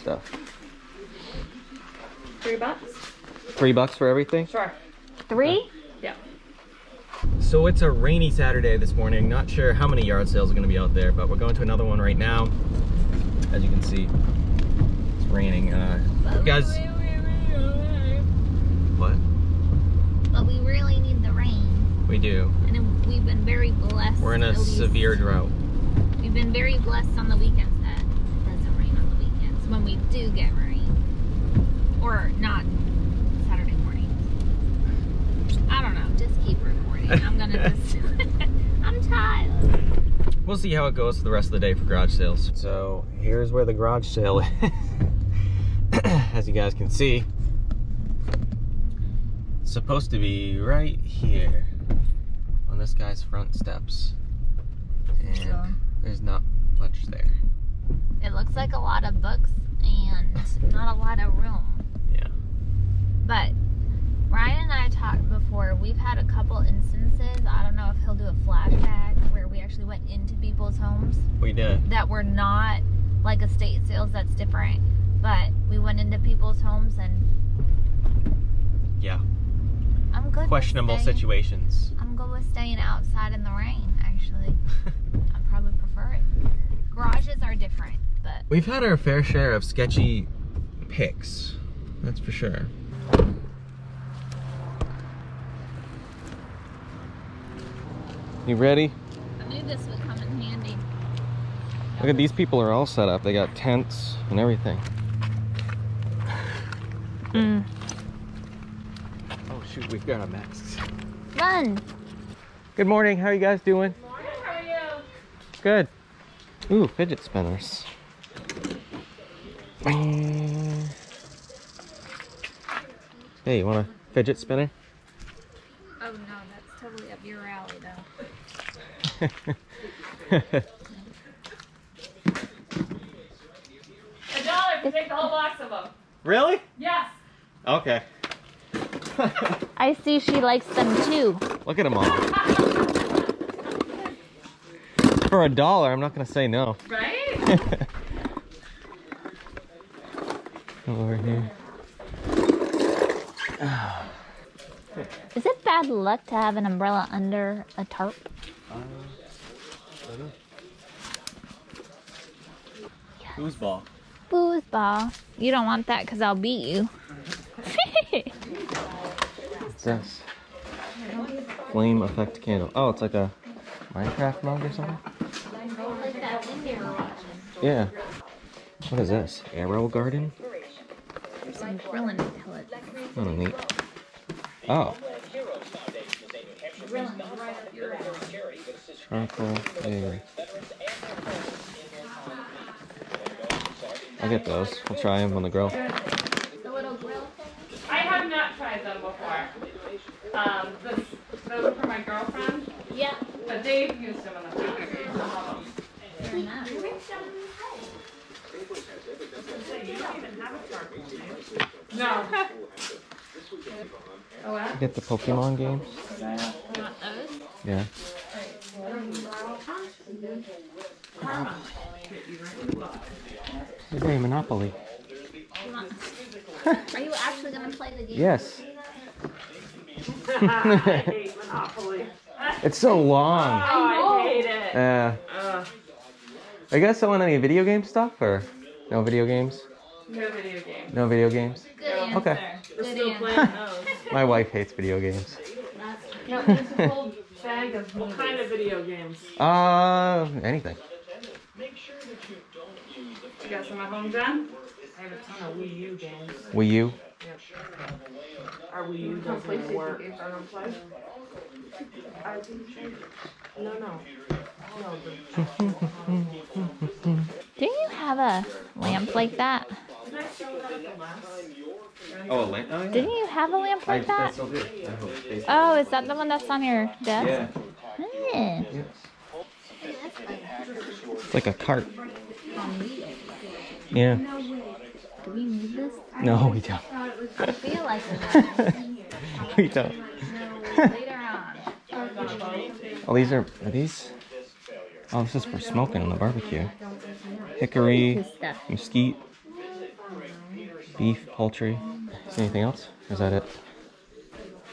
stuff. Three bucks? Three bucks for everything? Sure. Three? Yeah. So it's a rainy Saturday this morning. Not sure how many yard sales are going to be out there, but we're going to another one right now. As you can see, it's raining. Uh, guys, what? But we really need the rain. We do. And we've been very blessed. We're in a severe drought. We've been very blessed on the weekends when we do get rain. Or not Saturday mornings. I don't know. Just keep recording. I'm gonna just. I'm tired. We'll see how it goes for the rest of the day for garage sales. So here's where the garage sale is. As you guys can see, it's supposed to be right here on this guy's front steps. And there's not much there. It looks like a lot of books not a lot of room. Yeah. But Ryan and I talked before. We've had a couple instances. I don't know if he'll do a flashback where we actually went into people's homes We did. that were not like estate sales. That's different. But we went into people's homes and Yeah. I'm good. Questionable staying- situations. I'm good with staying outside in the rain. Actually, I probably prefer it. Garages are different, but We've had our fair share of sketchy picks. That's for sure. You ready? I knew this would come in handy. Look at these people are all set up. They got tents and everything. Mm. Oh shoot, we've got a mess. Run. Good morning. How are you guys doing? Morning, how are you? Good. Ooh, fidget spinners. Hey, you want a fidget spinner? Oh no, that's totally up your alley though. A dollar if you take the whole box of them. really? Yes. Okay. I see she likes them too. Look at them all. For a dollar, I'm not gonna say no. Right? Over here. Is it bad luck to have an umbrella under a tarp? Uh, Foosball. Foosball. You don't want that because I'll beat you. What's this? Flame effect candle. Oh, it's like a Minecraft mug or something? Yeah. What is this? AeroGarden? Some grilling. Oh, neat. Oh. Charcoal. There. I'll get those. We'll try them on the grill. The little grill I have not tried them before. Um, this, those are for my girlfriend, Yeah. but they've used them in the past. I love them. No. Oh, what? Get the Pokemon games. Want those? Yeah. Hey, Monopoly. You want- Are you actually gonna play the game? Yes. I hate Monopoly. It's so long. Oh, I hate it. Yeah. Ugh. Are you guys selling any video game stuff or no video games? No video games. No video games? Good answer. Okay. We're Good still answer. Playing those. My wife hates video games. No, there's a whole bag of what kind of video games. Uh, anything. You got some at home, Jen? I have a ton of Wii U games. Wii U? Our Wii U doesn't even work. No, no. No, the Didn't you have a lamp like that? Did I show that at the last? Oh, a lamp? Oh, yeah. Didn't you have a lamp like that? still do. Oh, is that the one that's on your desk? Yeah. Hmm. It's like a cart. Yeah. Do we need this? No, we don't. I feel like we don't. Later on. Oh, these are, are these? Oh, this is for smoking on the barbecue. Hickory, mesquite. beef, poultry. Is there anything else? Or is that it?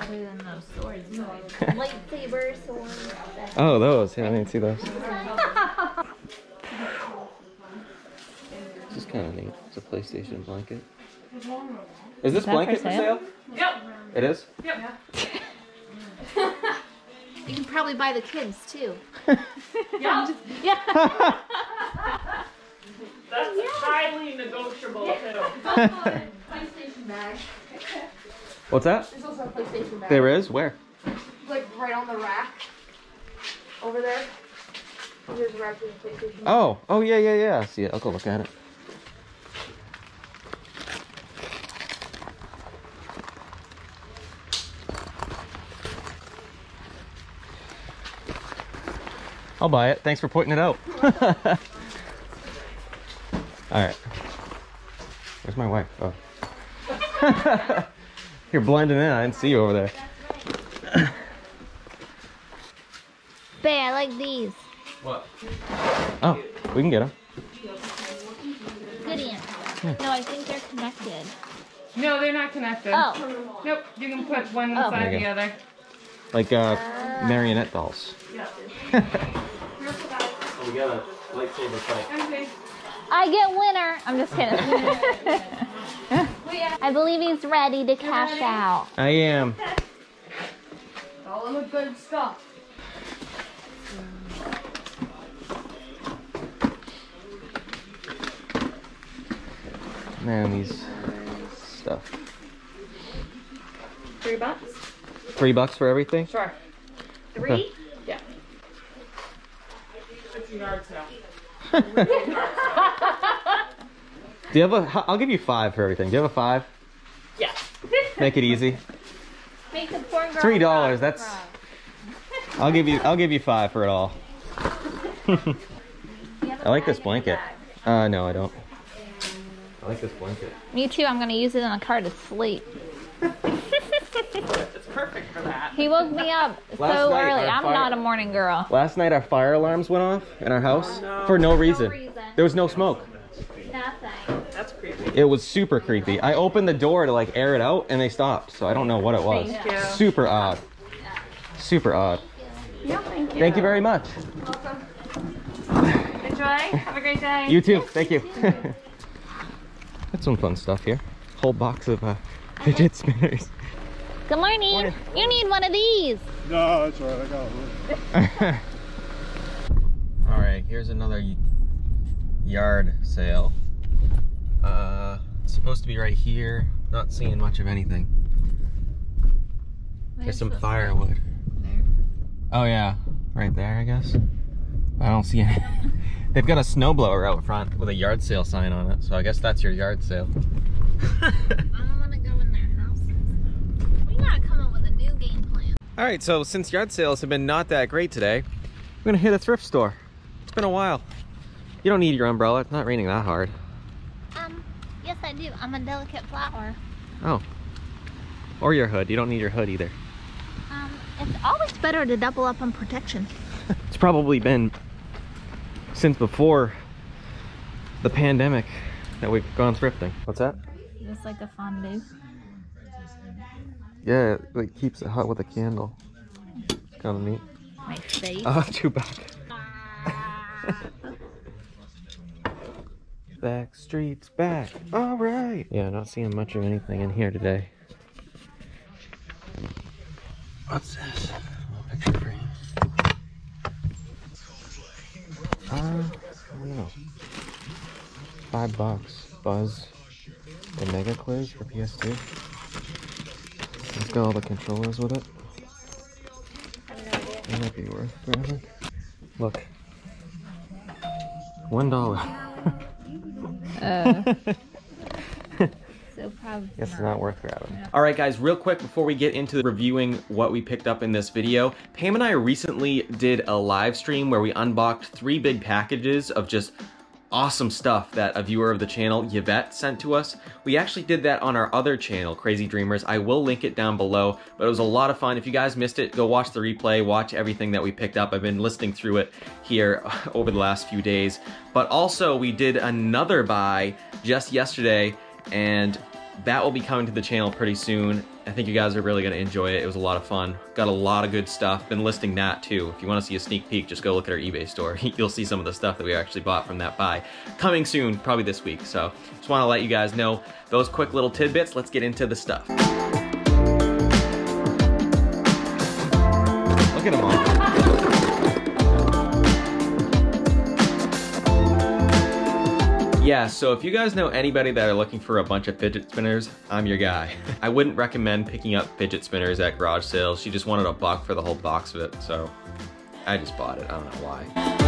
Other than those swords. Lightsaber swords. Oh, those. Yeah, I didn't see those. This is kind of neat. It's a PlayStation blanket. Is this that blanket for for sale? sale? Yep. It is? Yep. You can probably buy the kids too. Yep. Yeah. That's highly negotiable too. Bag. What's that? There's also a PlayStation bag. There is? Where? Like right on the rack. Over there. There's a rack with a PlayStation. Oh, oh yeah, yeah, yeah. I see it. I'll go look at it. I'll buy it. Thanks for pointing it out. All right. Where's my wife? Oh. You're blending in. I didn't see you over there. Bae, I like these. What? Oh, we can get them. Good answer. No, I think they're connected. No, they're not connected. Oh. Nope. You can put one inside There you the other. Like uh, marionette dolls. Yeah. we got a lightsaber fight. Okay. I get winner. I'm just kidding. I believe he's ready to cash out. I am. All the good stuff. Man, these stuff. Three bucks? Three bucks for everything? Sure. Three? Yeah. It's a yard sale. Do you have a? I'll give you five for everything. Do you have a five? Yeah. Make it easy. Make the poor girl Three dollars. That's. I'll give you. I'll give you five for it all. You have a I like this bag in your blanket. Uh, no, I don't. I like this blanket. Me too. I'm gonna use it in the car to sleep. It's perfect for that. He woke me up so night, early. I'm fire- not a morning girl. Last night our fire alarms went off in our house for no reason. reason. There was no smoke. Nothing. That's creepy. It was super creepy. I opened the door to like air it out and they stopped. So I don't know what it was. Thank you. Super odd. Super odd. Yeah, thank you. Thank you very much. Enjoy. Have a great day. You too. Thank you. Got some fun stuff here. Whole box of uh, fidget spinners. Good morning. You need one of these. No, that's right. I got one. All right, here's another yard sale. Uh, supposed to be right here. Not seeing much of anything. There's some firewood. Oh yeah, right there, I guess. I don't see any. They've got a snowblower out front with a yard sale sign on it, so I guess that's your yard sale. I don't want to go in their houses. We gotta come up with a new game plan. All right, so since yard sales have been not that great today, I'm gonna hit a thrift store. It's been a while. You don't need your umbrella. It's not raining that hard. Do. I'm a delicate flower. Oh. Or your hood. You don't need your hood either. Um, it's always better to double up on protection. It's probably been since before the pandemic that we've gone thrifting. What's that? Just like a fondue. Yeah, it like, keeps it hot with a candle. It's kind of neat. My face. Oh, Chewbacca. Back streets back. All right. Yeah, not seeing much of anything in here today. What's this? A picture frame. Uh, I don't know. Five bucks. Buzz. The Mega Quiz for PS2. It's got all the controllers with it. That might be worth grabbing. Look. One dollar. Uh, so probably it's not worth grabbing. All right, guys, real quick before we get into reviewing what we picked up in this video, Pam and I recently did a live stream where we unboxed three big packages of just awesome stuff that a viewer of the channel, Yvette, sent to us. We actually did that on our other channel, Crazy Dreamers. I will link it down below, but it was a lot of fun. If you guys missed it, go watch the replay, watch everything that we picked up. I've been listening through it here over the last few days. But also, we did another buy just yesterday and that will be coming to the channel pretty soon. I think you guys are really gonna enjoy it. It was a lot of fun. Got a lot of good stuff. Been listing that too. If you wanna see a sneak peek, just go look at our eBay store. You'll see some of the stuff that we actually bought from that buy. Coming soon, probably this week. So just wanna let you guys know those quick little tidbits. Let's get into the stuff. Look at them all. Yeah, so if you guys know anybody that are looking for a bunch of fidget spinners, I'm your guy. I wouldn't recommend picking up fidget spinners at garage sales. She just wanted a buck for the whole box of it, so I just bought it. I don't know why.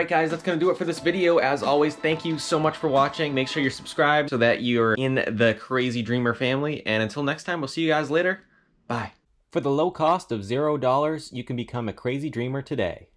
Alright guys, that's gonna do it for this video. As always, thank you so much for watching. Make sure you're subscribed so that you're in the Crazy Dreamer family. And until next time, we'll see you guys later. Bye. For the low cost of $0, you can become a Crazy Dreamer today.